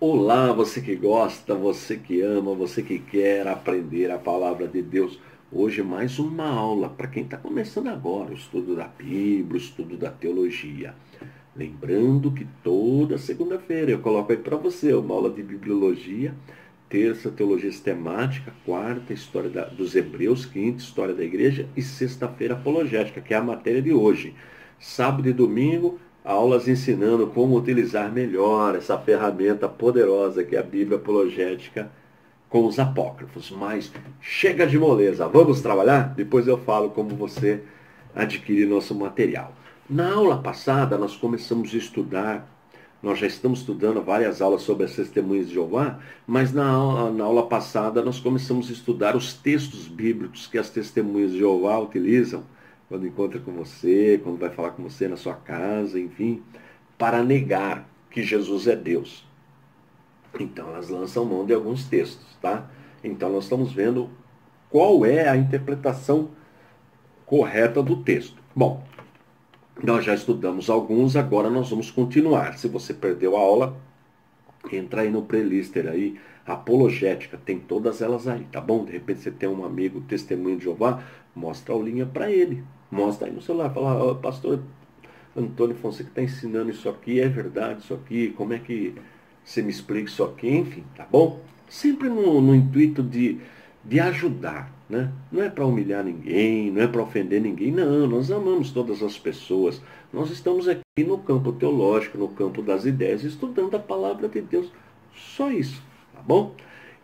Olá, você que gosta, você que ama, você que quer aprender a palavra de Deus. Hoje mais uma aula para quem está começando agora o estudo da Bíblia, o estudo da teologia. Lembrando que toda segunda-feira eu coloco aí para você uma aula de bibliologia, terça teologia sistemática, quarta história da, dos hebreus, quinta história da igreja e sexta-feira apologética, que é a matéria de hoje. Sábado e domingo aulas ensinando como utilizar melhor essa ferramenta poderosa que é a Bíblia apologética com os apócrifos. Mas chega de moleza, vamos trabalhar? Depois eu falo como você adquirir nosso material. Na aula passada nós começamos a estudar, nós já estamos estudando várias aulas sobre as testemunhas de Jeová, mas na aula, na aula passada nós começamos a estudar os textos bíblicos que as testemunhas de Jeová utilizam quando encontra com você, quando vai falar com você na sua casa, enfim, para negar que Jesus é Deus. Então elas lançam mão de alguns textos, tá? Então nós estamos vendo qual é a interpretação correta do texto. Bom, nós já estudamos alguns, agora nós vamos continuar. Se você perdeu a aula, entra aí no playlister aí, apologética, tem todas elas aí, tá bom? De repente você tem um amigo testemunho de Jeová, mostra a aulinha para ele. Mostra aí no celular, fala, oh, pastor Antônio Fonseca está ensinando isso aqui, é verdade isso aqui, como é que você me explica isso aqui, enfim, tá bom? Sempre no, no intuito de, de ajudar, né? Não é para humilhar ninguém, não é para ofender ninguém, não, nós amamos todas as pessoas. Nós estamos aqui no campo teológico, no campo das ideias, estudando a palavra de Deus. Só isso, tá bom?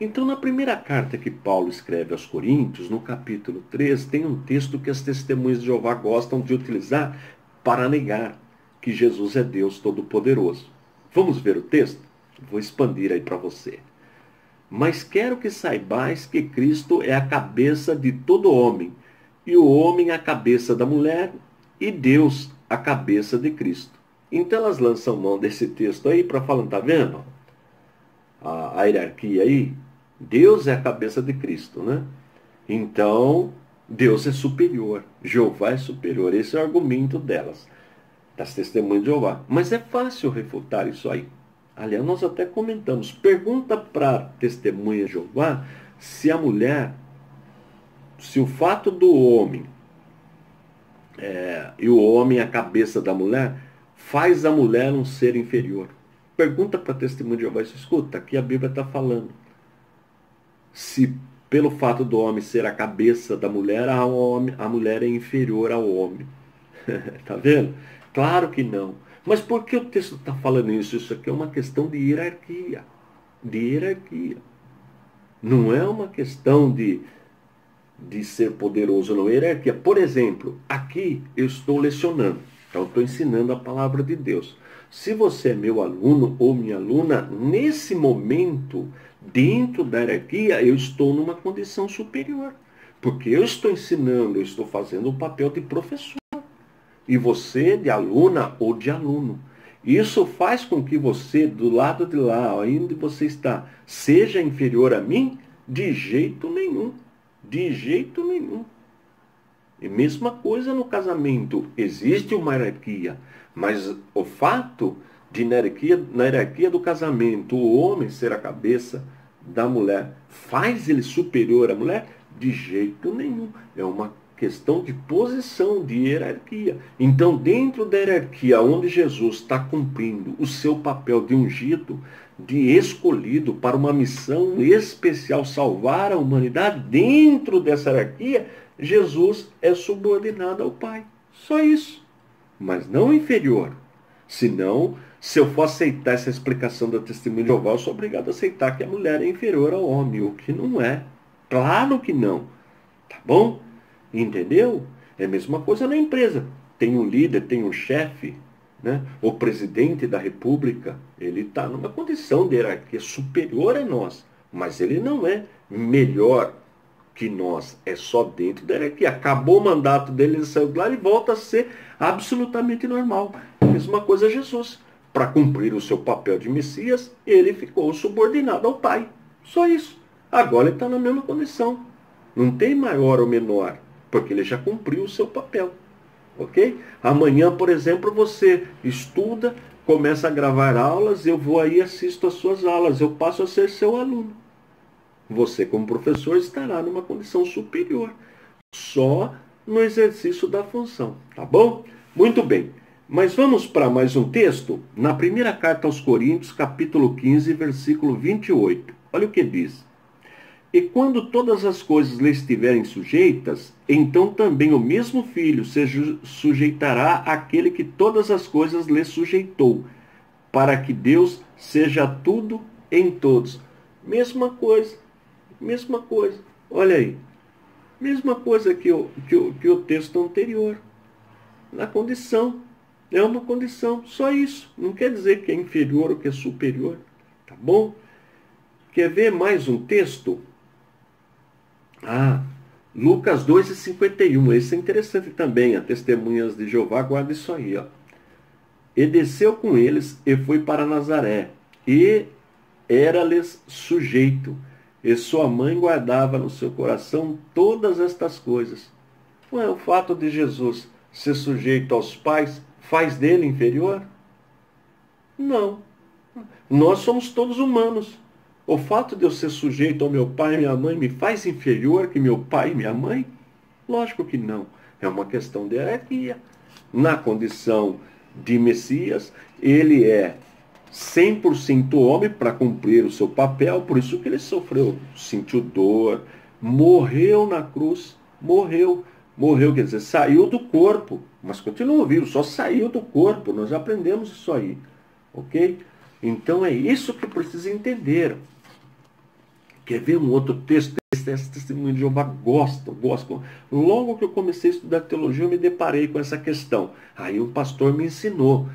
Então, na primeira carta que Paulo escreve aos Coríntios, no capítulo 3, tem um texto que as testemunhas de Jeová gostam de utilizar para negar que Jesus é Deus Todo-Poderoso. Vamos ver o texto? Vou expandir aí para você. Mas quero que saibais que Cristo é a cabeça de todo homem, e o homem a cabeça da mulher, e Deus a cabeça de Cristo. Então elas lançam mão desse texto aí para falar, tá vendo? A, a hierarquia aí, Deus é a cabeça de Cristo, né? Então, Deus é superior, Jeová é superior. Esse é o argumento delas, das testemunhas de Jeová. Mas é fácil refutar isso aí. Aliás, nós até comentamos. Pergunta para testemunha de Jeová se a mulher, se o fato do homem é, e o homem a cabeça da mulher faz a mulher um ser inferior. Pergunta para testemunha de Jeová, escuta, aqui a Bíblia está falando se pelo fato do homem ser a cabeça da mulher, a, homem, a mulher é inferior ao homem. tá vendo? Claro que não. Mas por que o texto está falando isso? Isso aqui é uma questão de hierarquia. De hierarquia. Não é uma questão de, de ser poderoso, não. Hierarquia. Por exemplo, aqui eu estou lecionando. Então, estou ensinando a palavra de Deus. Se você é meu aluno ou minha aluna, nesse momento dentro da hierarquia, eu estou numa condição superior. Porque eu estou ensinando, eu estou fazendo o papel de professor. E você de aluna ou de aluno. Isso faz com que você, do lado de lá, onde você está, seja inferior a mim? De jeito nenhum. De jeito nenhum. E mesma coisa no casamento. Existe uma hierarquia. Mas o fato de na hierarquia, na hierarquia do casamento, o homem ser a cabeça da mulher faz ele superior à mulher? De jeito nenhum. É uma questão de posição, de hierarquia. Então, dentro da hierarquia onde Jesus está cumprindo o seu papel de ungido, de escolhido para uma missão especial, salvar a humanidade, dentro dessa hierarquia, Jesus é subordinado ao Pai. Só isso. Mas não inferior. Senão, se eu for aceitar essa explicação da testemunha de Jeová, eu sou obrigado a aceitar que a mulher é inferior ao homem, o que não é. Claro que não. Tá bom? Entendeu? É a mesma coisa na empresa. Tem um líder, tem um chefe, né? o presidente da república, ele está numa condição de hierarquia superior a nós, mas ele não é melhor que nós, é só dentro da hierarquia. Acabou o mandato dele, ele saiu de lá e volta a ser absolutamente normal. A mesma coisa Jesus para cumprir o seu papel de Messias, ele ficou subordinado ao Pai. Só isso. Agora ele está na mesma condição. Não tem maior ou menor, porque ele já cumpriu o seu papel. Ok? Amanhã, por exemplo, você estuda, começa a gravar aulas, eu vou aí assisto as suas aulas, eu passo a ser seu aluno. Você, como professor, estará numa condição superior, só no exercício da função, tá bom? Muito bem. Mas vamos para mais um texto? Na primeira carta aos Coríntios, capítulo 15, versículo 28. Olha o que diz. E quando todas as coisas lhe estiverem sujeitas, então também o mesmo filho se sujeitará àquele que todas as coisas lhe sujeitou, para que Deus seja tudo em todos. Mesma coisa, mesma coisa. Olha aí. Mesma coisa que o, que o, que o texto anterior. Na condição. É uma condição, só isso. Não quer dizer que é inferior ou que é superior. Tá bom? Quer ver mais um texto? Ah, Lucas 2,51. Esse é interessante também. A testemunhas de Jeová guarda isso aí. Ó. E desceu com eles e foi para Nazaré. E era-lhes sujeito. E sua mãe guardava no seu coração todas estas coisas. Não é o fato de Jesus ser sujeito aos pais faz dele inferior? Não. Nós somos todos humanos. O fato de eu ser sujeito ao meu pai e minha mãe me faz inferior que meu pai e minha mãe? Lógico que não. É uma questão de hierarquia. Na condição de Messias, ele é 100% homem para cumprir o seu papel, por isso que ele sofreu, sentiu dor, morreu na cruz, morreu, morreu, quer dizer, saiu do corpo, mas continua vivo, só saiu do corpo, nós aprendemos isso aí, ok? Então é isso que precisa entender. Quer ver um outro texto? Esse testemunho de Jeová gosta, gosta. Logo que eu comecei a estudar teologia, eu me deparei com essa questão. Aí um pastor me ensinou.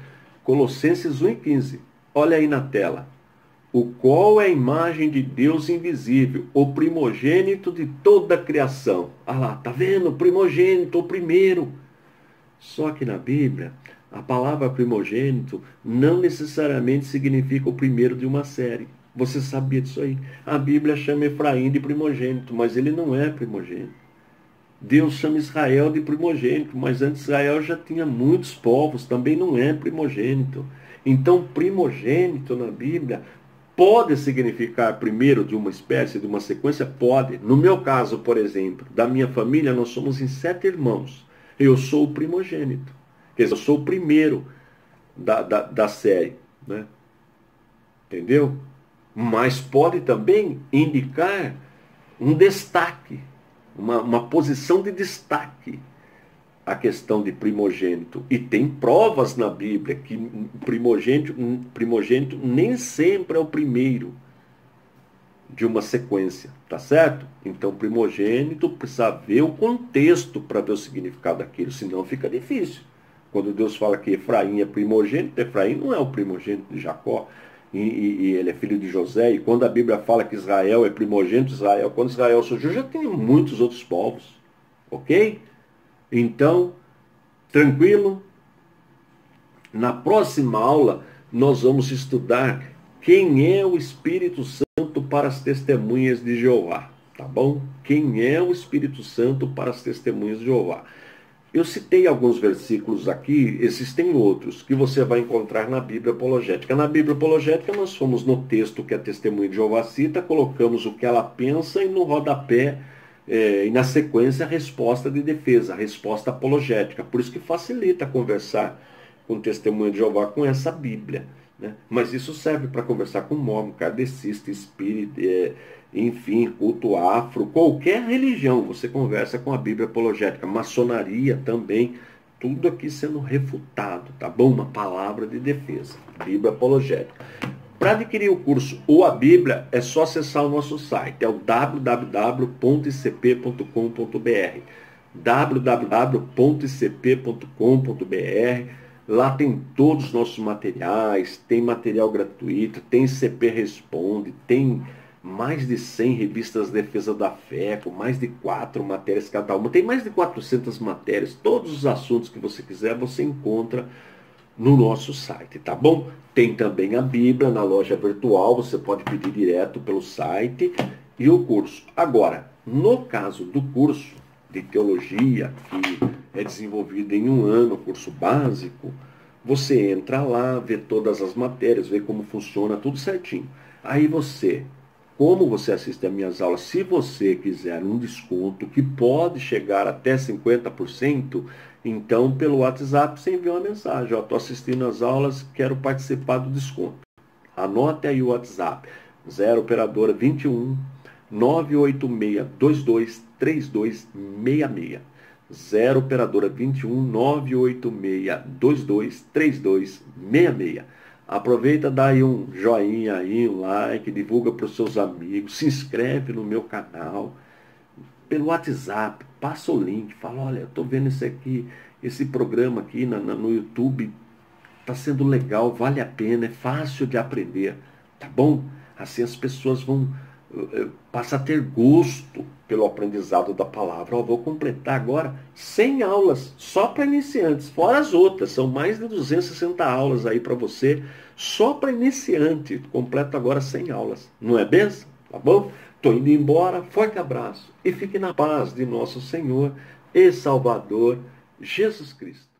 Colossenses 1,15. Olha aí na tela. O qual é a imagem de Deus invisível, o primogênito de toda a criação. Ah lá, tá vendo? Primogênito, o primeiro. Só que na Bíblia, a palavra primogênito não necessariamente significa o primeiro de uma série. Você sabia disso aí? A Bíblia chama Efraim de primogênito, mas ele não é primogênito. Deus chama Israel de primogênito, mas antes Israel já tinha muitos povos, também não é primogênito. Então, primogênito na Bíblia pode significar primeiro de uma espécie, de uma sequência? Pode. No meu caso, por exemplo, da minha família, nós somos em sete irmãos. Eu sou o primogênito. Quer dizer, eu sou o primeiro da, da, da série. Né? Entendeu? mas pode também indicar um destaque, uma, uma posição de destaque a questão de primogênito. E tem provas na Bíblia que primogênito, primogênito nem sempre é o primeiro de uma sequência, tá certo? Então, primogênito precisa ver o contexto para ver o significado daquilo, senão fica difícil. Quando Deus fala que Efraim é primogênito, Efraim não é o primogênito de Jacó, e, e, e, ele é filho de José, e quando a Bíblia fala que Israel é primogênito Israel, quando Israel surgiu, já tinha muitos outros povos. Ok? Então, tranquilo? Na próxima aula, nós vamos estudar quem é o Espírito Santo para as testemunhas de Jeová. Tá bom? Quem é o Espírito Santo para as testemunhas de Jeová? Eu citei alguns versículos aqui, existem outros que você vai encontrar na Bíblia Apologética. Na Bíblia Apologética, nós fomos no texto que a testemunha de Jeová cita, colocamos o que ela pensa e no rodapé, é, e na sequência, a resposta de defesa, a resposta apologética. Por isso que facilita conversar com testemunha de Jeová com essa Bíblia. Né? Mas isso serve para conversar com mormon, kardecista, espírita. É, enfim, culto afro, qualquer religião, você conversa com a Bíblia apologética, maçonaria também, tudo aqui sendo refutado, tá bom? Uma palavra de defesa, Bíblia apologética. Para adquirir o curso ou a Bíblia, é só acessar o nosso site, é o www.icp.com.br www.icp.com.br Lá tem todos os nossos materiais, tem material gratuito, tem CP Responde, tem mais de 100 revistas de defesa da fé, com mais de quatro matérias cada uma. Tem mais de 400 matérias. Todos os assuntos que você quiser você encontra no nosso site, tá bom? Tem também a Bíblia na loja virtual, você pode pedir direto pelo site e o curso. Agora, no caso do curso de teologia, que é desenvolvido em um ano, curso básico, Você entra lá, vê todas as matérias, vê como funciona, tudo certinho. Aí você, como você assiste às minhas aulas, se você quiser um desconto que pode chegar até 50%, então pelo WhatsApp você envia uma mensagem. Estou assistindo às aulas, quero participar do desconto. Anote aí o WhatsApp. 0 operadora 21 986 22 3266. 0 operadora 21 986 22 3266. Aproveita, dá aí um joinha aí, um like, divulga para os seus amigos, se inscreve no meu canal. Pelo WhatsApp, passa o link, fala, olha, eu estou vendo esse aqui, esse programa aqui no, no YouTube, está sendo legal, vale a pena, é fácil de aprender, tá bom? Assim as pessoas vão eh, passar a ter gosto pelo aprendizado da palavra. Eu vou completar agora 100 aulas só para iniciantes, fora as outras. São mais de 260 aulas aí para você, só para iniciante. Completo agora 100 aulas. Não é benção? Tá bom? Estou indo embora. Forte abraço e fique na paz de nosso Senhor e Salvador Jesus Cristo.